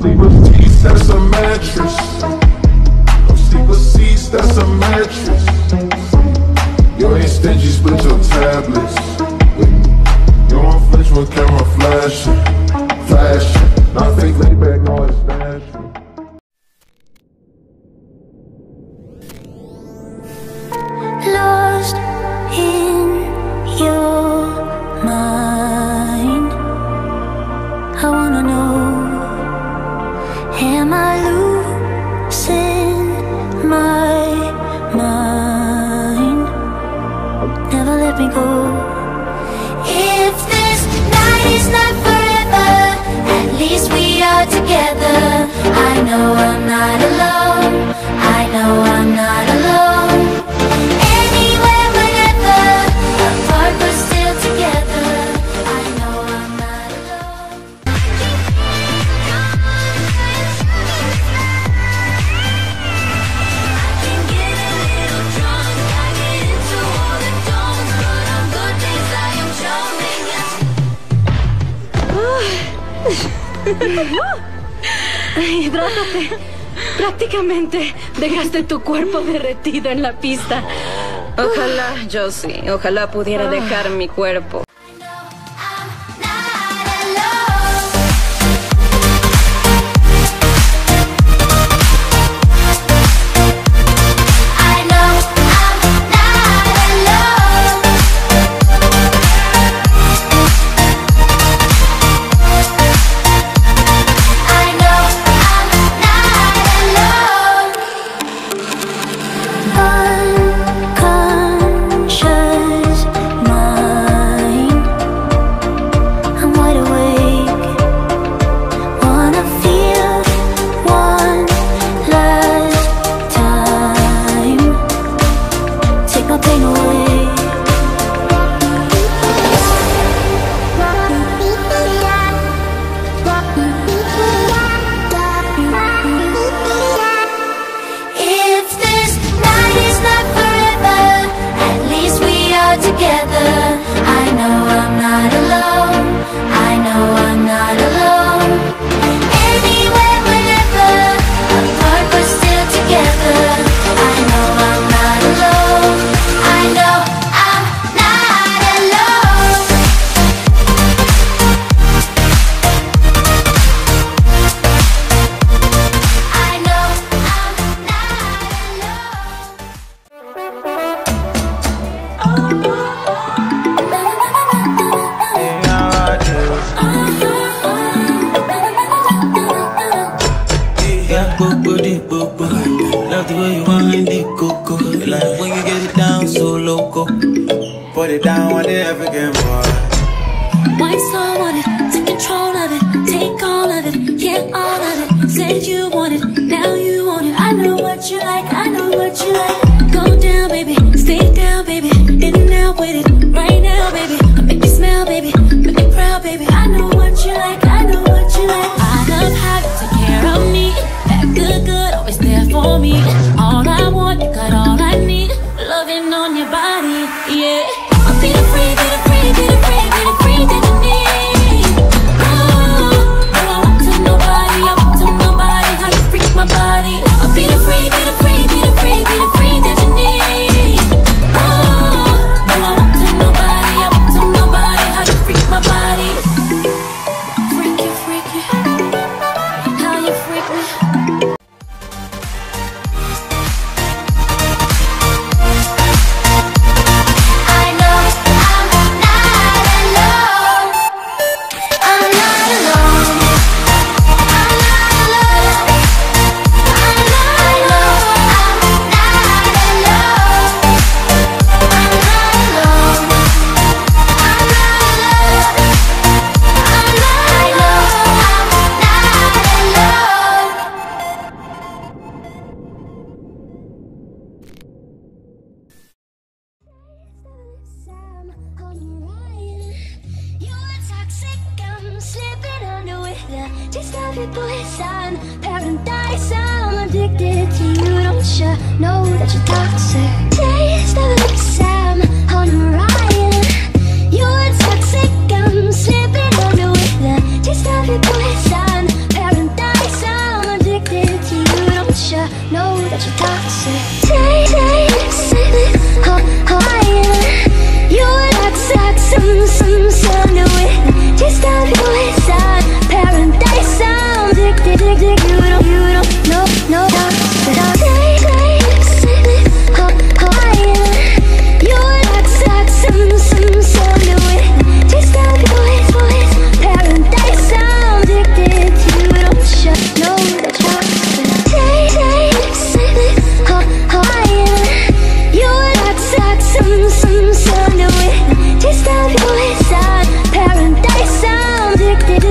sleep with seats, that's a mattress. No sleep with seats, that's a mattress. You ain't stingy, split your tablets me go. If this night is not forever, at least we are together. I know I'm not alone. I know I'm not alone. Hidrátate. Prácticamente dejaste tu cuerpo derretido en la pista. Ojalá, yo sí. Ojalá pudiera dejar mi cuerpo. It down on the African boy. Wine slow on it, take control of it, take all of it, yeah, all of it. Said you want it, now you want it. I know what you like, I know what you like. Go down, baby, stay down, baby, in and out with it, right now, baby. Make me smile, baby, make me proud, baby. I know what you like, I know what you like. I love how you take care of me, that good, good, always there for me. All I want, you got all I need, loving on your body, yeah. Taste of your poison Paradise, I'm addicted to you. Don't you know that you're toxic? Taste of the Sam on Orion You're toxic, I'm slipping under with the taste of your poison Paradise, I'm addicted to you. Don't you know that you're toxic? Taste of Orion You're toxic, some, some, some Just love your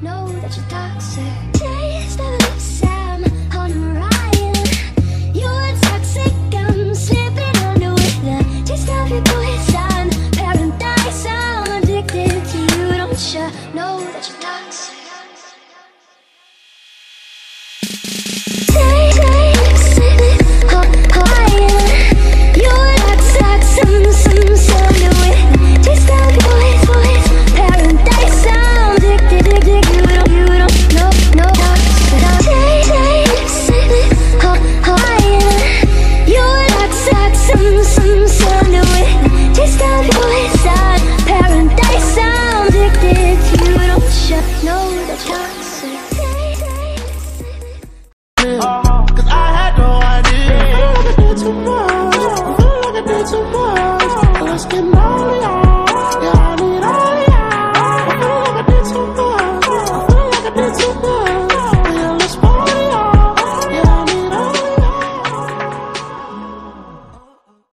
know that you're toxic. Taste never the sad. asking all